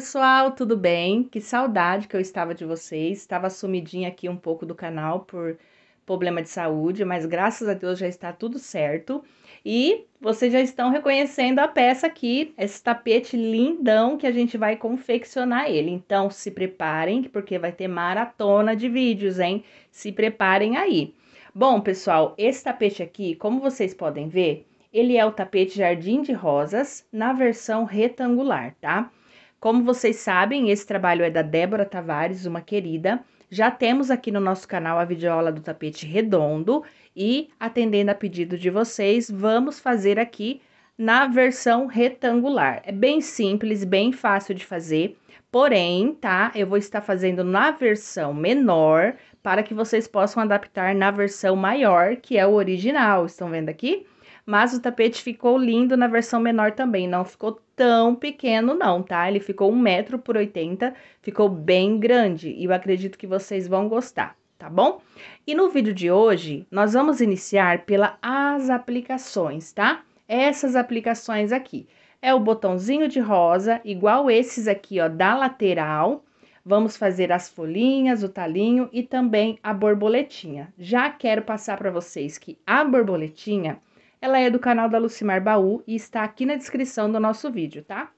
pessoal, tudo bem? Que saudade que eu estava de vocês. Estava sumidinha aqui um pouco do canal por problema de saúde, mas graças a Deus já está tudo certo. E vocês já estão reconhecendo a peça aqui, esse tapete lindão que a gente vai confeccionar ele. Então se preparem, porque vai ter maratona de vídeos, hein? Se preparem aí. Bom, pessoal, esse tapete aqui, como vocês podem ver, ele é o tapete Jardim de Rosas na versão retangular, tá? Como vocês sabem, esse trabalho é da Débora Tavares, uma querida. Já temos aqui no nosso canal a videoaula do tapete redondo e, atendendo a pedido de vocês, vamos fazer aqui na versão retangular. É bem simples, bem fácil de fazer, porém, tá? Eu vou estar fazendo na versão menor para que vocês possam adaptar na versão maior, que é o original. Estão vendo aqui? Mas o tapete ficou lindo na versão menor também, não ficou tão pequeno não, tá? Ele ficou 1 metro por 80, ficou bem grande e eu acredito que vocês vão gostar, tá bom? E no vídeo de hoje, nós vamos iniciar pelas aplicações, tá? Essas aplicações aqui. É o botãozinho de rosa, igual esses aqui, ó, da lateral. Vamos fazer as folhinhas, o talinho e também a borboletinha. Já quero passar para vocês que a borboletinha ela é do canal da Lucimar Baú e está aqui na descrição do nosso vídeo, tá?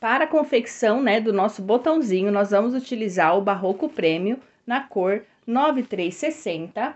Para a confecção, né, do nosso botãozinho, nós vamos utilizar o Barroco Prêmio na cor 9360.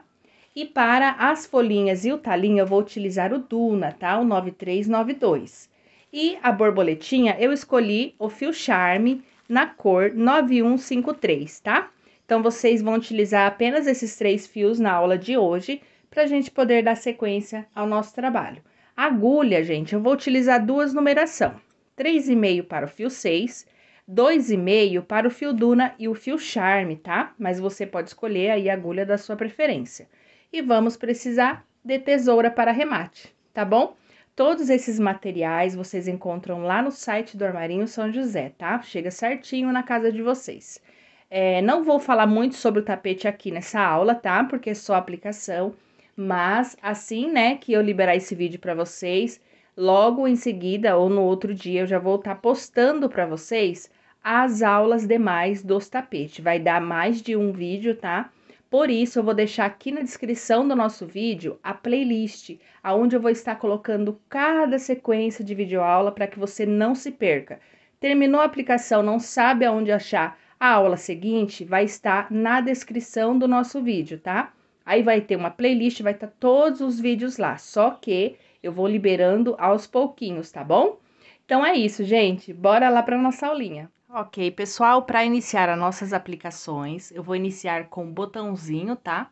E para as folhinhas e o talinho, eu vou utilizar o Duna, tá? O 9392. E a borboletinha, eu escolhi o fio Charme na cor 9153, tá? Então, vocês vão utilizar apenas esses três fios na aula de hoje, para a gente poder dar sequência ao nosso trabalho. agulha, gente, eu vou utilizar duas numeração. 3,5 para o fio 6, 2,5 para o fio Duna e o fio Charme, tá? Mas você pode escolher aí a agulha da sua preferência. E vamos precisar de tesoura para remate, tá bom? Todos esses materiais vocês encontram lá no site do Armarinho São José, tá? Chega certinho na casa de vocês. É, não vou falar muito sobre o tapete aqui nessa aula, tá? Porque é só aplicação. Mas assim, né, que eu liberar esse vídeo para vocês, logo em seguida ou no outro dia eu já vou estar tá postando para vocês as aulas demais dos tapetes. Vai dar mais de um vídeo, tá? Por isso, eu vou deixar aqui na descrição do nosso vídeo a playlist, aonde eu vou estar colocando cada sequência de videoaula para que você não se perca. Terminou a aplicação, não sabe aonde achar a aula seguinte, vai estar na descrição do nosso vídeo, tá? Aí vai ter uma playlist, vai estar tá todos os vídeos lá, só que eu vou liberando aos pouquinhos, tá bom? Então é isso, gente. Bora lá para nossa aulinha. Ok, pessoal, para iniciar as nossas aplicações, eu vou iniciar com o botãozinho, tá?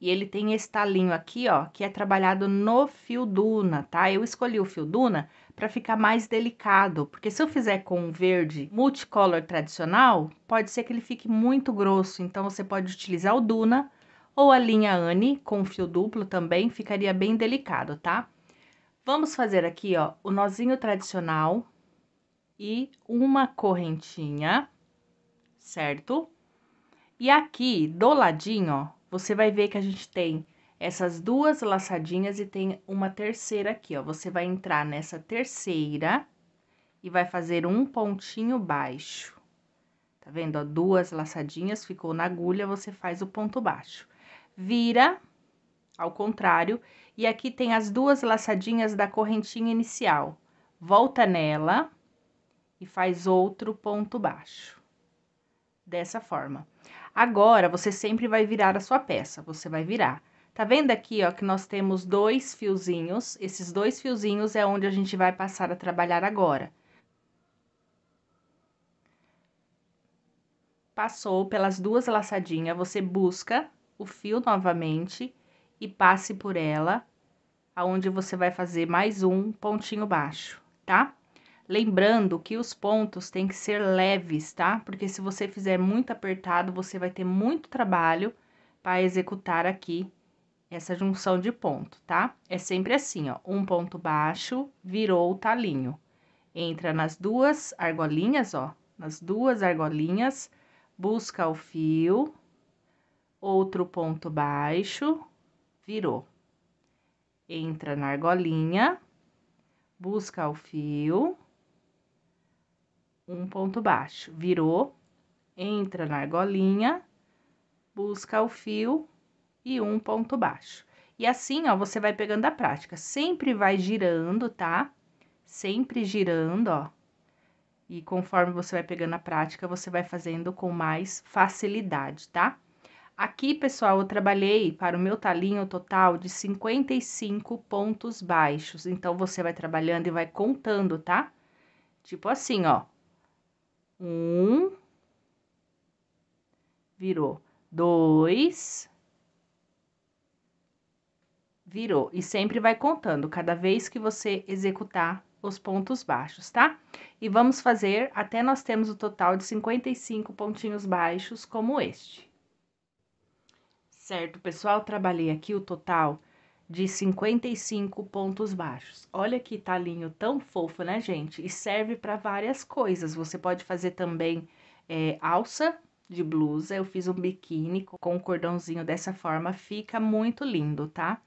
E ele tem esse talinho aqui, ó, que é trabalhado no fio Duna, tá? Eu escolhi o fio Duna para ficar mais delicado, porque se eu fizer com um verde multicolor tradicional, pode ser que ele fique muito grosso, então você pode utilizar o Duna ou a linha Anne com fio duplo também ficaria bem delicado, tá? Vamos fazer aqui, ó, o nozinho tradicional e uma correntinha, certo? E aqui, do ladinho, ó, você vai ver que a gente tem essas duas laçadinhas e tem uma terceira aqui, ó. Você vai entrar nessa terceira e vai fazer um pontinho baixo. Tá vendo, ó? Duas laçadinhas, ficou na agulha, você faz o ponto baixo vira ao contrário, e aqui tem as duas laçadinhas da correntinha inicial. Volta nela e faz outro ponto baixo. Dessa forma. Agora, você sempre vai virar a sua peça, você vai virar. Tá vendo aqui, ó, que nós temos dois fiozinhos? Esses dois fiozinhos é onde a gente vai passar a trabalhar agora. Passou pelas duas laçadinhas, você busca o fio novamente e passe por ela, aonde você vai fazer mais um pontinho baixo, tá? Lembrando que os pontos têm que ser leves, tá? Porque se você fizer muito apertado, você vai ter muito trabalho para executar aqui essa junção de ponto, tá? É sempre assim, ó, um ponto baixo, virou o talinho. Entra nas duas argolinhas, ó, nas duas argolinhas, busca o fio, outro ponto baixo, virou. Entra na argolinha, busca o fio, um ponto baixo. Virou, entra na argolinha, busca o fio e um ponto baixo. E assim, ó, você vai pegando a prática. Sempre vai girando, tá? Sempre girando, ó. E conforme você vai pegando a prática, você vai fazendo com mais facilidade, tá? Aqui, pessoal, eu trabalhei para o meu talinho total de 55 pontos baixos. Então, você vai trabalhando e vai contando, tá? Tipo assim, ó. Um. Virou. Dois. Virou. E sempre vai contando, cada vez que você executar os pontos baixos, tá? E vamos fazer até nós temos o total de 55 pontinhos baixos como este. Certo, pessoal, trabalhei aqui o total de 55 pontos baixos. Olha que talinho tão fofo, né, gente? E serve para várias coisas. Você pode fazer também é, alça de blusa. Eu fiz um biquíni com um cordãozinho dessa forma, fica muito lindo, tá?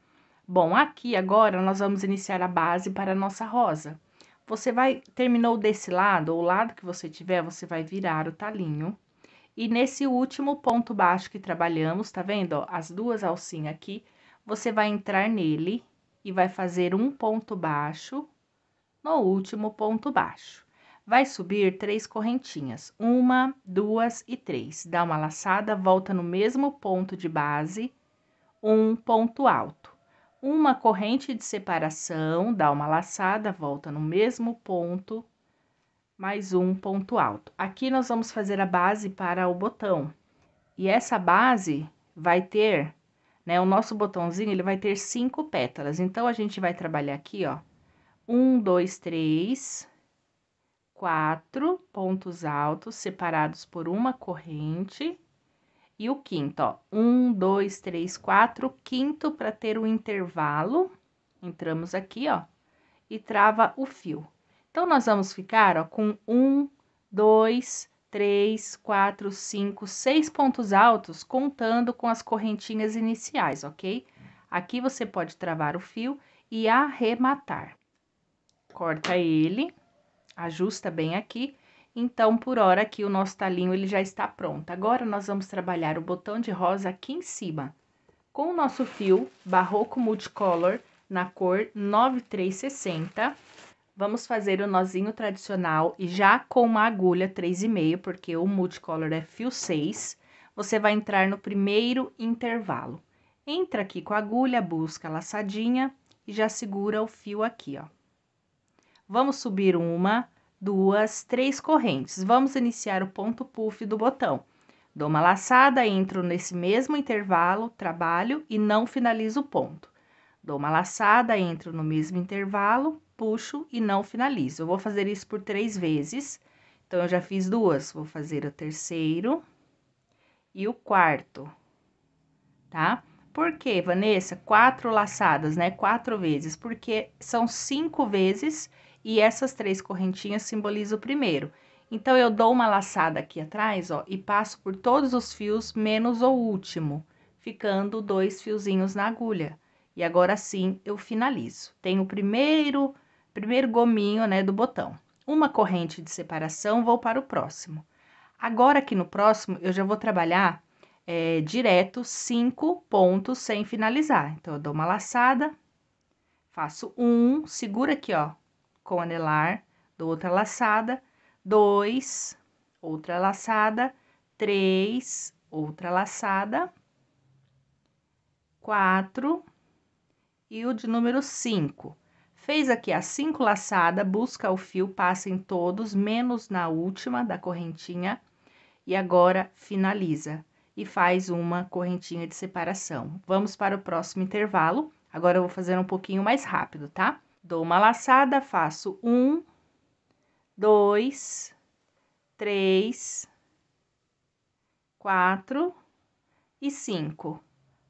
Bom, aqui agora nós vamos iniciar a base para a nossa rosa. Você vai, terminou desse lado, ou o lado que você tiver, você vai virar o talinho e nesse último ponto baixo que trabalhamos, tá vendo, ó, as duas alcinhas aqui, você vai entrar nele e vai fazer um ponto baixo no último ponto baixo. Vai subir três correntinhas, uma, duas e três. Dá uma laçada, volta no mesmo ponto de base, um ponto alto. Uma corrente de separação, dá uma laçada, volta no mesmo ponto mais um ponto alto. Aqui nós vamos fazer a base para o botão. E essa base vai ter, né, o nosso botãozinho, ele vai ter cinco pétalas. Então, a gente vai trabalhar aqui, ó, um, dois, três, quatro pontos altos separados por uma corrente. E o quinto, ó, um, dois, três, quatro, quinto para ter o intervalo. Entramos aqui, ó, e trava o fio. Então, nós vamos ficar, ó, com um, dois, três, quatro, cinco, seis pontos altos, contando com as correntinhas iniciais, ok? Aqui você pode travar o fio e arrematar. Corta ele, ajusta bem aqui. Então, por hora aqui, o nosso talinho, ele já está pronto. Agora, nós vamos trabalhar o botão de rosa aqui em cima. Com o nosso fio Barroco Multicolor na cor 9360 Vamos fazer o nozinho tradicional e já com uma agulha 3,5, porque o multicolor é fio 6, você vai entrar no primeiro intervalo. Entra aqui com a agulha, busca a laçadinha e já segura o fio aqui, ó. Vamos subir uma, duas, três correntes. Vamos iniciar o ponto puff do botão. Dou uma laçada, entro nesse mesmo intervalo, trabalho e não finalizo o ponto. Dou uma laçada, entro no mesmo intervalo, puxo e não finalizo. Eu vou fazer isso por três vezes. Então, eu já fiz duas, vou fazer o terceiro e o quarto, tá? Por que, Vanessa? Quatro laçadas, né? Quatro vezes, porque são cinco vezes e essas três correntinhas simbolizam o primeiro. Então, eu dou uma laçada aqui atrás, ó, e passo por todos os fios, menos o último, ficando dois fiozinhos na agulha. E agora sim, eu finalizo. Tem o primeiro primeiro gominho, né, do botão. Uma corrente de separação, vou para o próximo. Agora, aqui no próximo, eu já vou trabalhar é, direto cinco pontos sem finalizar. Então, eu dou uma laçada, faço um, segura aqui, ó, com anelar, dou outra laçada, dois, outra laçada, três, outra laçada, quatro e o de número cinco. Fez aqui as cinco laçadas, busca o fio, passa em todos, menos na última da correntinha, e agora finaliza e faz uma correntinha de separação. Vamos para o próximo intervalo. Agora eu vou fazer um pouquinho mais rápido, tá? Dou uma laçada, faço um, dois, três, quatro e cinco.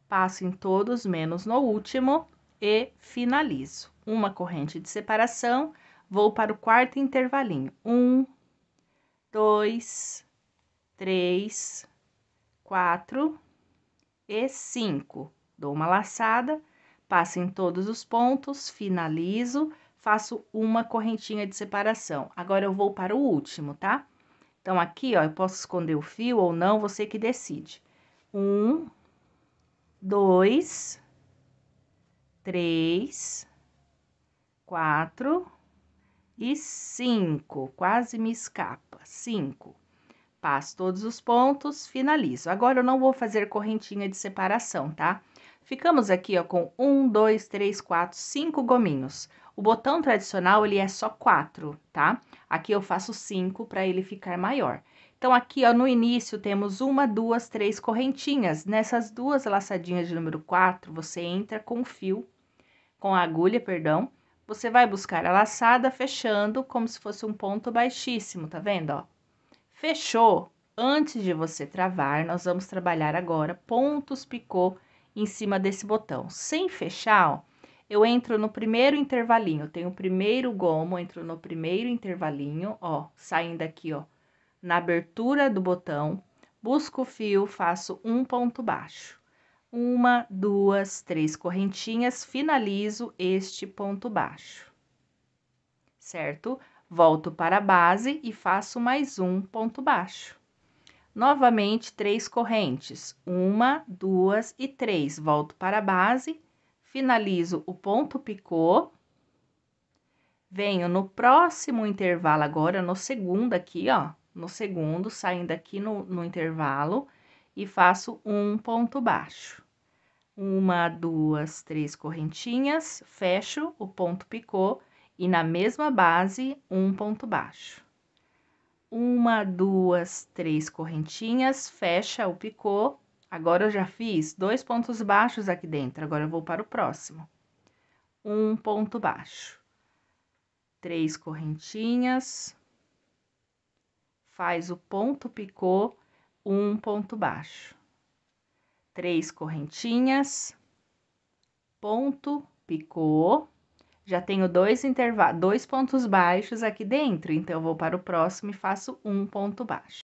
Passo em todos, menos no último, e finalizo uma corrente de separação, vou para o quarto intervalinho. Um, dois, três, quatro e cinco. Dou uma laçada, passo em todos os pontos, finalizo, faço uma correntinha de separação. Agora, eu vou para o último, tá? Então, aqui, ó, eu posso esconder o fio ou não, você que decide. Um, dois, três, quatro e cinco. Quase me escapa. Cinco. Passo todos os pontos, finalizo. Agora, eu não vou fazer correntinha de separação, tá? Ficamos aqui, ó, com um, dois, três, quatro, cinco gominhos. O botão tradicional, ele é só quatro, tá? Aqui eu faço cinco para ele ficar maior. Então, aqui, ó, no início, temos uma, duas, três correntinhas. Nessas duas laçadinhas de número quatro, você entra com o fio, com a agulha, perdão. Você vai buscar a laçada, fechando como se fosse um ponto baixíssimo, tá vendo, ó? Fechou. Antes de você travar, nós vamos trabalhar agora pontos picô em cima desse botão. Sem fechar, ó, eu entro no primeiro intervalinho, tenho o primeiro gomo, entro no primeiro intervalinho, ó, saindo aqui, ó, na abertura do botão, busco o fio, faço um ponto baixo. Uma, duas, três correntinhas, finalizo este ponto baixo. Certo? Volto para a base e faço mais um ponto baixo. Novamente, três correntes, uma, duas e três. Volto para a base finalizo o ponto picô, venho no próximo intervalo agora, no segundo aqui, ó, no segundo, saindo aqui no, no intervalo, e faço um ponto baixo. Uma, duas, três correntinhas, fecho o ponto picô e na mesma base, um ponto baixo. Uma, duas, três correntinhas, fecha o picô Agora eu já fiz dois pontos baixos aqui dentro, agora eu vou para o próximo. Um ponto baixo. Três correntinhas. Faz o ponto picô, um ponto baixo. Três correntinhas. Ponto picô. Já tenho dois intervalos, dois pontos baixos aqui dentro, então vou para o próximo e faço um ponto baixo.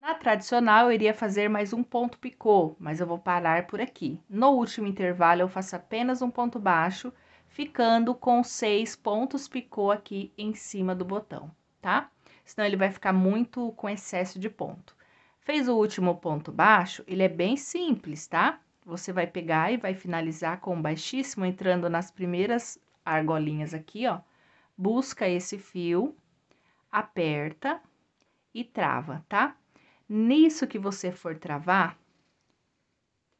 Na tradicional, eu iria fazer mais um ponto picô, mas eu vou parar por aqui. No último intervalo, eu faço apenas um ponto baixo, ficando com seis pontos picô aqui em cima do botão, tá? Senão ele vai ficar muito com excesso de ponto. Fez o último ponto baixo, ele é bem simples, tá? Você vai pegar e vai finalizar com baixíssimo, entrando nas primeiras argolinhas aqui, ó. Busca esse fio, aperta e trava, tá? Nisso que você for travar,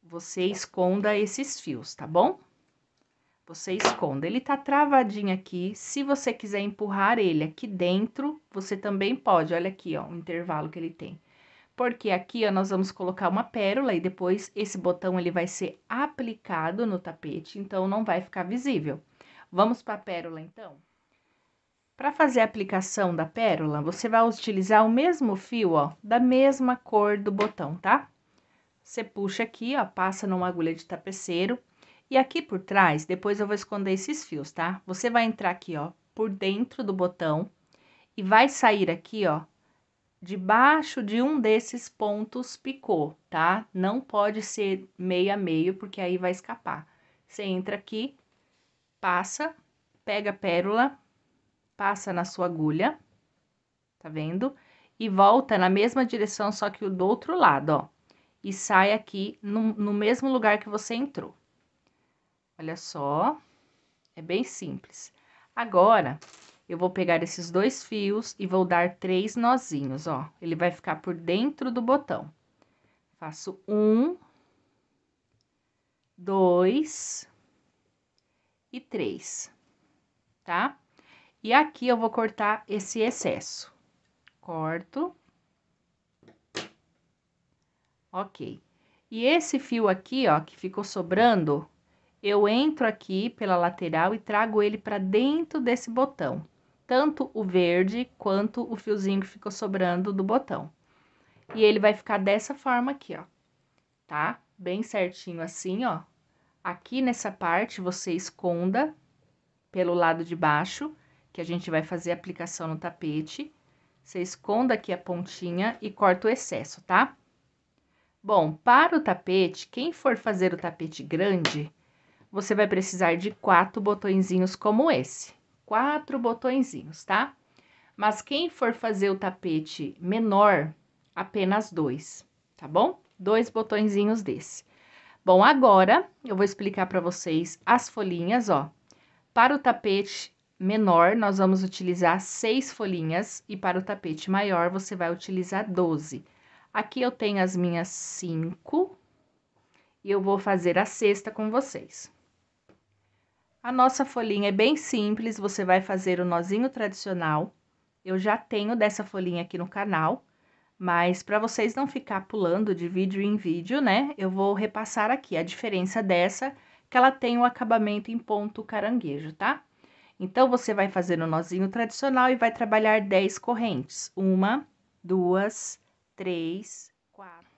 você esconda esses fios, tá bom? Você esconda. Ele tá travadinho aqui. Se você quiser empurrar ele aqui dentro, você também pode. Olha aqui, ó, o intervalo que ele tem. Porque aqui, ó, nós vamos colocar uma pérola e depois esse botão ele vai ser aplicado no tapete, então não vai ficar visível. Vamos para pérola, então? Para fazer a aplicação da pérola, você vai utilizar o mesmo fio, ó, da mesma cor do botão, tá? Você puxa aqui, ó, passa numa agulha de tapeceiro. E aqui por trás, depois eu vou esconder esses fios, tá? Você vai entrar aqui, ó, por dentro do botão e vai sair aqui, ó, debaixo de um desses pontos picô, tá? Não pode ser meio a meio, porque aí vai escapar. Você entra aqui, passa, pega a pérola, passa na sua agulha, tá vendo? E volta na mesma direção, só que do outro lado, ó. E sai aqui no, no mesmo lugar que você entrou. Olha só, é bem simples. Agora, eu vou pegar esses dois fios e vou dar três nozinhos, ó. Ele vai ficar por dentro do botão. Faço um, dois e três, tá? E aqui eu vou cortar esse excesso. Corto. Ok. E esse fio aqui, ó, que ficou sobrando, eu entro aqui pela lateral e trago ele para dentro desse botão. Tanto o verde quanto o fiozinho que ficou sobrando do botão. E ele vai ficar dessa forma aqui, ó. Tá? Bem certinho assim, ó. Aqui nessa parte, você esconda pelo lado de baixo que a gente vai fazer a aplicação no tapete. Você esconda aqui a pontinha e corta o excesso, tá? Bom, para o tapete, quem for fazer o tapete grande, você vai precisar de quatro botõezinhos como esse. Quatro botõezinhos, tá? Mas quem for fazer o tapete menor, apenas dois, tá bom? Dois botõezinhos desse. Bom, agora eu vou explicar para vocês as folhinhas, ó. Para o tapete menor, nós vamos utilizar seis folhinhas e para o tapete maior, você vai utilizar 12. Aqui eu tenho as minhas cinco e eu vou fazer a sexta com vocês. A nossa folhinha é bem simples, você vai fazer o nozinho tradicional. Eu já tenho dessa folhinha aqui no canal, mas para vocês não ficar pulando de vídeo em vídeo, né? Eu vou repassar aqui a diferença dessa, que ela tem o acabamento em ponto caranguejo, tá? Então, você vai fazer o nozinho tradicional e vai trabalhar 10 correntes. Uma, duas, três, quatro.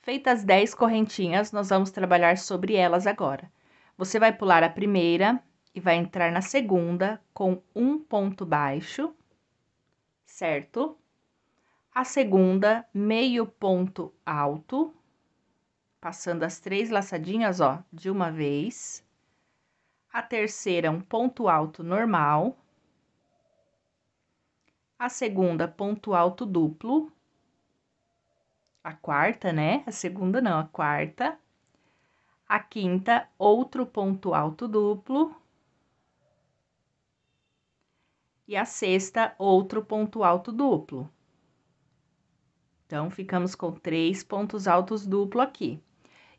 Feitas 10 correntinhas, nós vamos trabalhar sobre elas agora. Você vai pular a primeira e vai entrar na segunda com um ponto baixo, certo? A segunda, meio ponto alto, passando as três laçadinhas, ó, de uma vez. A terceira, um ponto alto normal. A segunda, ponto alto duplo. A quarta, né? A segunda não, a quarta a quinta, outro ponto alto duplo. E a sexta, outro ponto alto duplo. Então, ficamos com três pontos altos duplo aqui.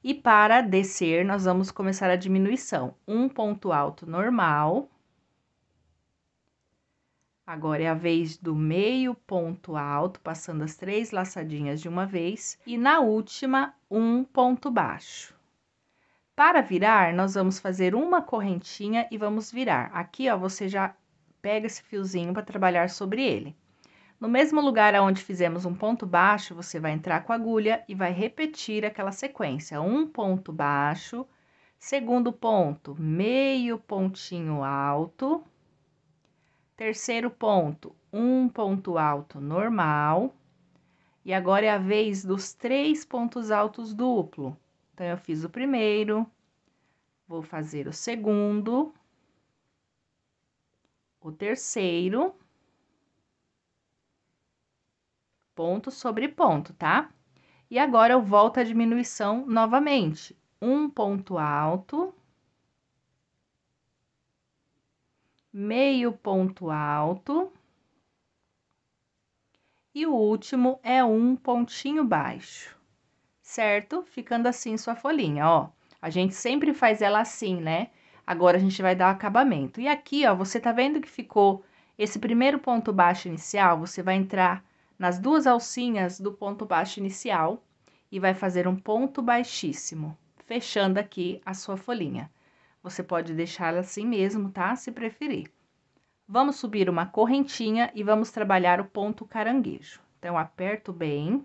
E para descer, nós vamos começar a diminuição. Um ponto alto normal. Agora é a vez do meio ponto alto, passando as três laçadinhas de uma vez. E na última, um ponto baixo. Para virar, nós vamos fazer uma correntinha e vamos virar. Aqui, ó, você já pega esse fiozinho para trabalhar sobre ele. No mesmo lugar onde fizemos um ponto baixo, você vai entrar com a agulha e vai repetir aquela sequência. Um ponto baixo, segundo ponto, meio pontinho alto, terceiro ponto, um ponto alto normal, e agora é a vez dos três pontos altos duplo. Então, eu fiz o primeiro, vou fazer o segundo, o terceiro, ponto sobre ponto, tá? E agora eu volto a diminuição novamente. Um ponto alto, meio ponto alto, e o último é um pontinho baixo certo? Ficando assim sua folhinha, ó. A gente sempre faz ela assim, né? Agora, a gente vai dar o acabamento. E aqui, ó, você tá vendo que ficou esse primeiro ponto baixo inicial? Você vai entrar nas duas alcinhas do ponto baixo inicial e vai fazer um ponto baixíssimo, fechando aqui a sua folhinha. Você pode deixar assim mesmo, tá? Se preferir. Vamos subir uma correntinha e vamos trabalhar o ponto caranguejo. Então, aperto bem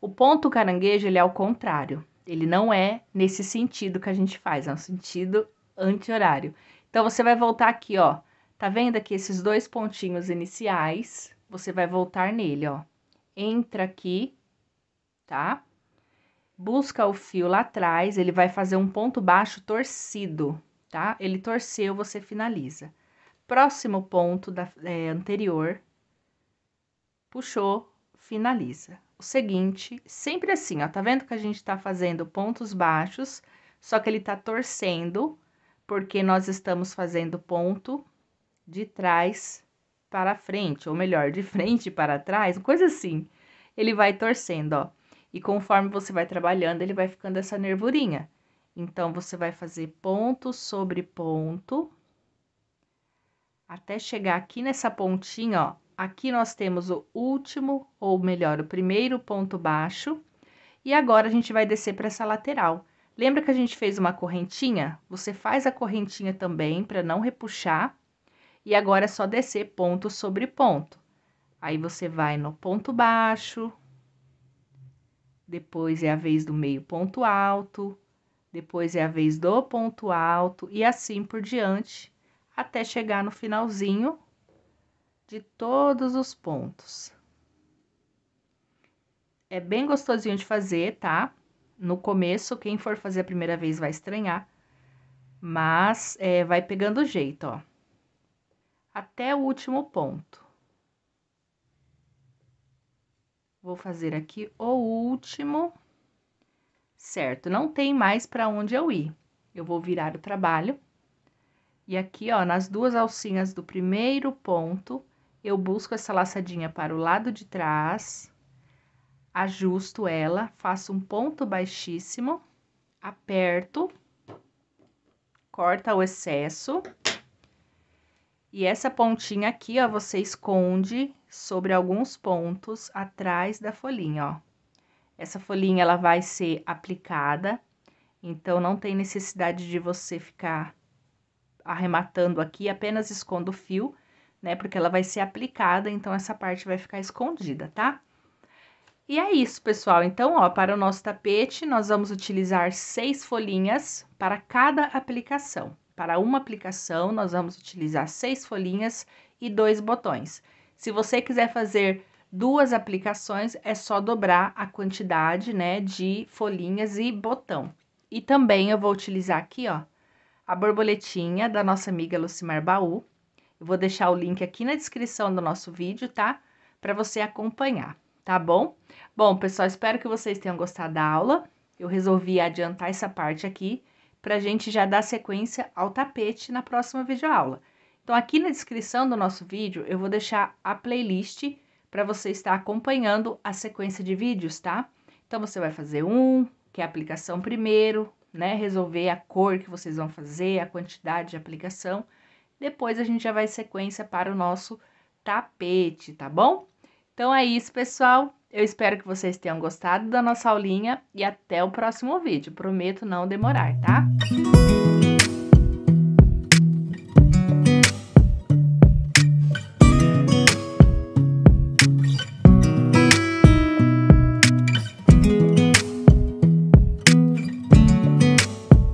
o ponto caranguejo, ele é ao contrário. Ele não é nesse sentido que a gente faz, é um sentido anti-horário. Então, você vai voltar aqui, ó. Tá vendo aqui esses dois pontinhos iniciais? Você vai voltar nele, ó. Entra aqui, tá? Busca o fio lá atrás, ele vai fazer um ponto baixo torcido, tá? Ele torceu, você finaliza. Próximo ponto da, é, anterior, puxou, finaliza o seguinte, sempre assim, ó, tá vendo que a gente tá fazendo pontos baixos, só que ele tá torcendo, porque nós estamos fazendo ponto de trás para frente, ou melhor, de frente para trás, coisa assim. Ele vai torcendo, ó. E conforme você vai trabalhando, ele vai ficando essa nervurinha. Então, você vai fazer ponto sobre ponto, até chegar aqui nessa pontinha, ó, Aqui nós temos o último, ou melhor, o primeiro ponto baixo. E agora, a gente vai descer para essa lateral. Lembra que a gente fez uma correntinha? Você faz a correntinha também, para não repuxar. E agora é só descer ponto sobre ponto. Aí, você vai no ponto baixo. Depois é a vez do meio ponto alto. Depois é a vez do ponto alto. E assim por diante, até chegar no finalzinho de todos os pontos. É bem gostosinho de fazer, tá? No começo, quem for fazer a primeira vez vai estranhar, mas é, vai pegando jeito, ó. Até o último ponto. Vou fazer aqui o último, certo? Não tem mais para onde eu ir. Eu vou virar o trabalho. E aqui, ó, nas duas alcinhas do primeiro ponto, eu busco essa laçadinha para o lado de trás, ajusto ela, faço um ponto baixíssimo, aperto, corta o excesso. E essa pontinha aqui, ó, você esconde sobre alguns pontos atrás da folhinha, ó. Essa folhinha, ela vai ser aplicada, então não tem necessidade de você ficar arrematando aqui, apenas esconda o fio né? Porque ela vai ser aplicada, então essa parte vai ficar escondida, tá? E é isso, pessoal. Então, ó, para o nosso tapete, nós vamos utilizar seis folhinhas para cada aplicação. Para uma aplicação, nós vamos utilizar seis folhinhas e dois botões. Se você quiser fazer duas aplicações, é só dobrar a quantidade, né, de folhinhas e botão. E também eu vou utilizar aqui, ó, a borboletinha da nossa amiga Lucimar Baú, eu vou deixar o link aqui na descrição do nosso vídeo, tá? Para você acompanhar, tá bom? Bom, pessoal, espero que vocês tenham gostado da aula. Eu resolvi adiantar essa parte aqui para a gente já dar sequência ao tapete na próxima videoaula. Então, aqui na descrição do nosso vídeo, eu vou deixar a playlist para você estar acompanhando a sequência de vídeos, tá? Então, você vai fazer um, que é a aplicação primeiro, né? Resolver a cor que vocês vão fazer, a quantidade de aplicação. Depois a gente já vai sequência para o nosso tapete, tá bom? Então é isso, pessoal. Eu espero que vocês tenham gostado da nossa aulinha e até o próximo vídeo. Prometo não demorar, tá?